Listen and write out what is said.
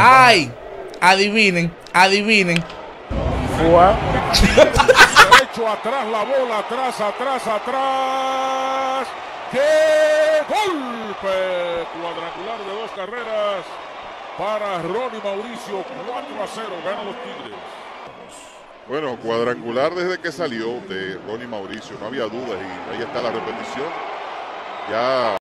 Ay, adivinen, adivinen. Derecho atrás la bola, atrás, atrás, atrás. ¡Qué golpe! Cuadrangular de dos carreras para Ronnie Mauricio. 4 a 0 ganan los Tigres. Bueno, cuadrangular desde que salió de Ronnie Mauricio, no había dudas y ahí está la repetición. Ya